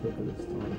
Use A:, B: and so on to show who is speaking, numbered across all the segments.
A: quicker this time.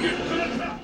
A: 何だ?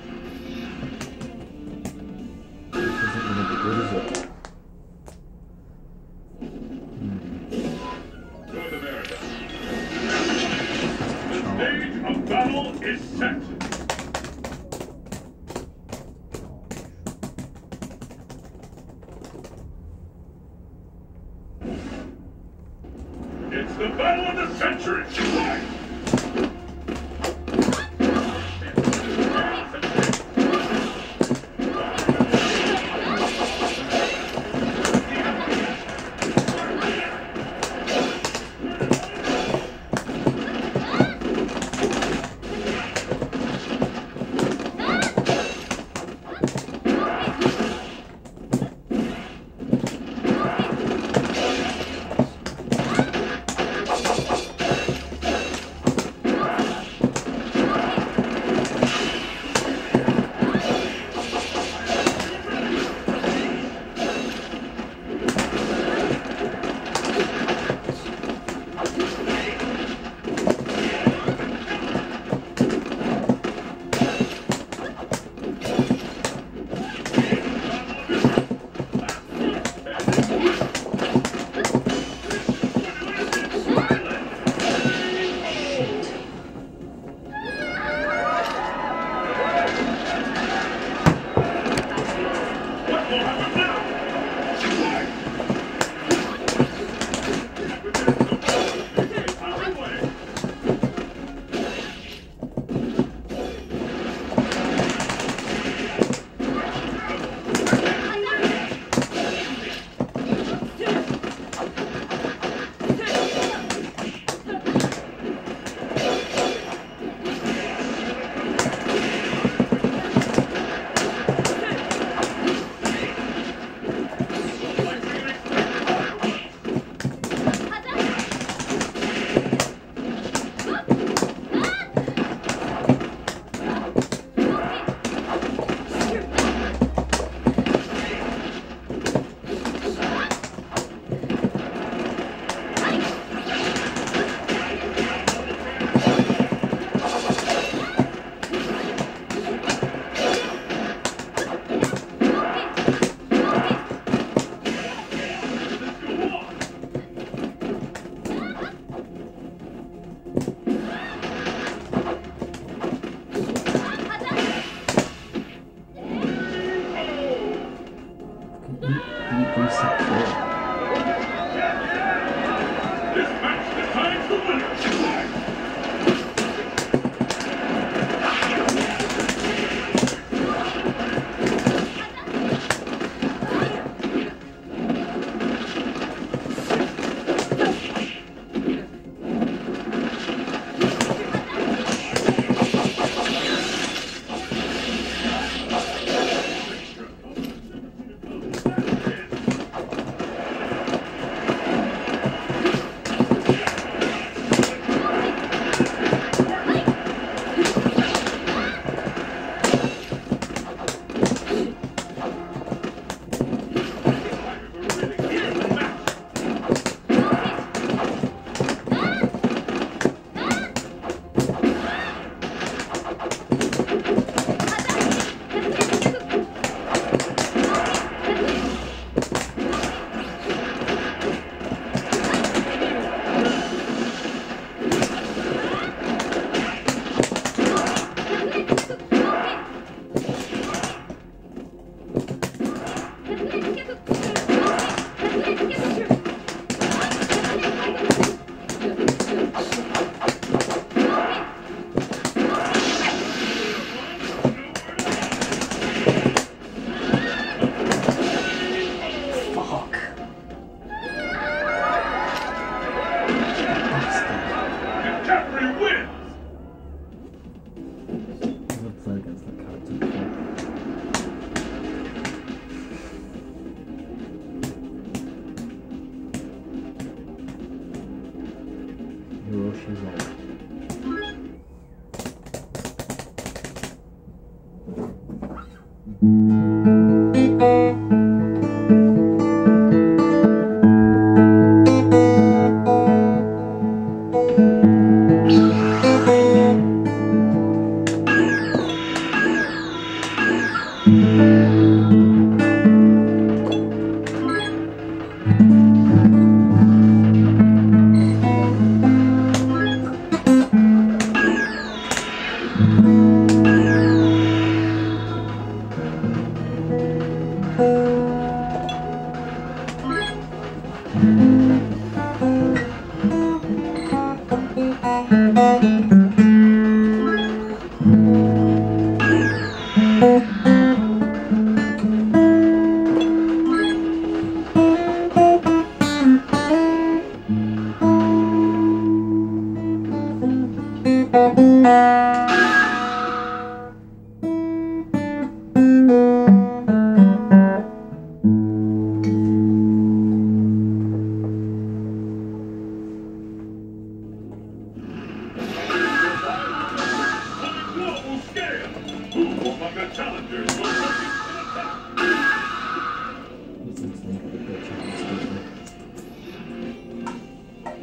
A: うん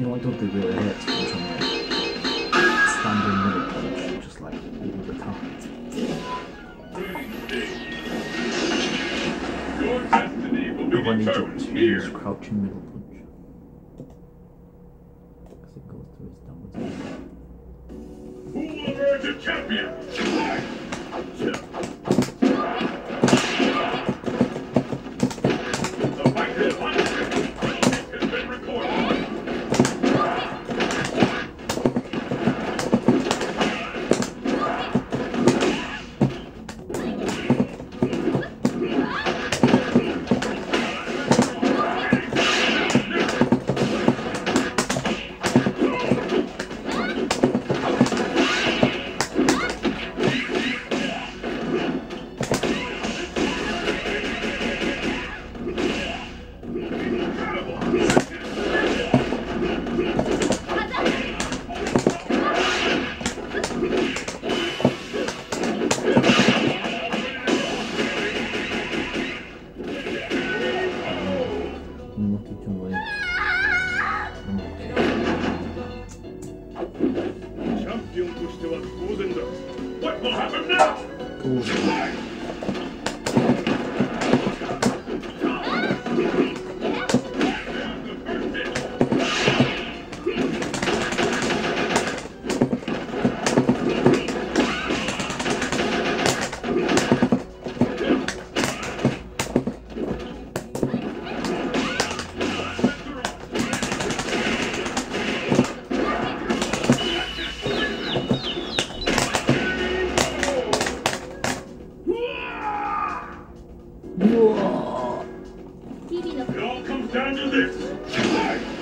A: You know I don't do really is on like standing middle punch, just like all the time.
B: Your destiny will be
A: But when he jumps, he
B: here. チャンピオンとしては当然だ。What will happen now?
A: Goals.
B: Whoa! time to this.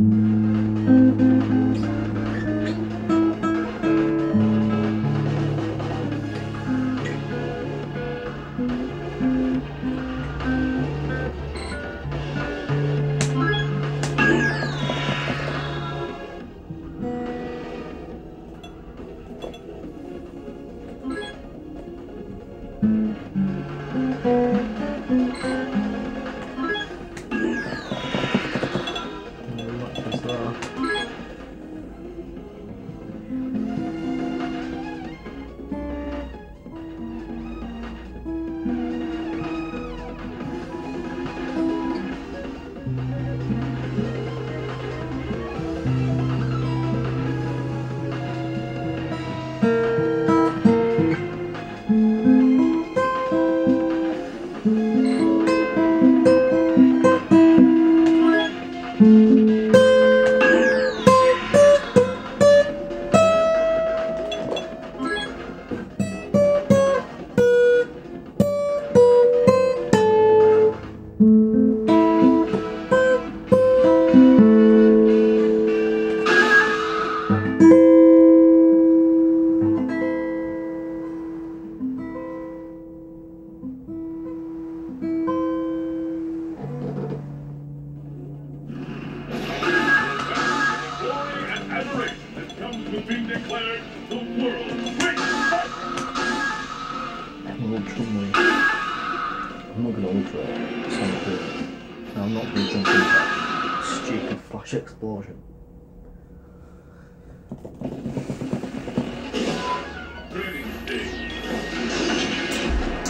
B: Very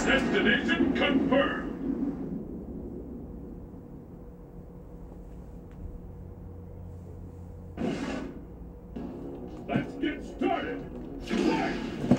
A: Destination confirmed. Let's get started. Fight!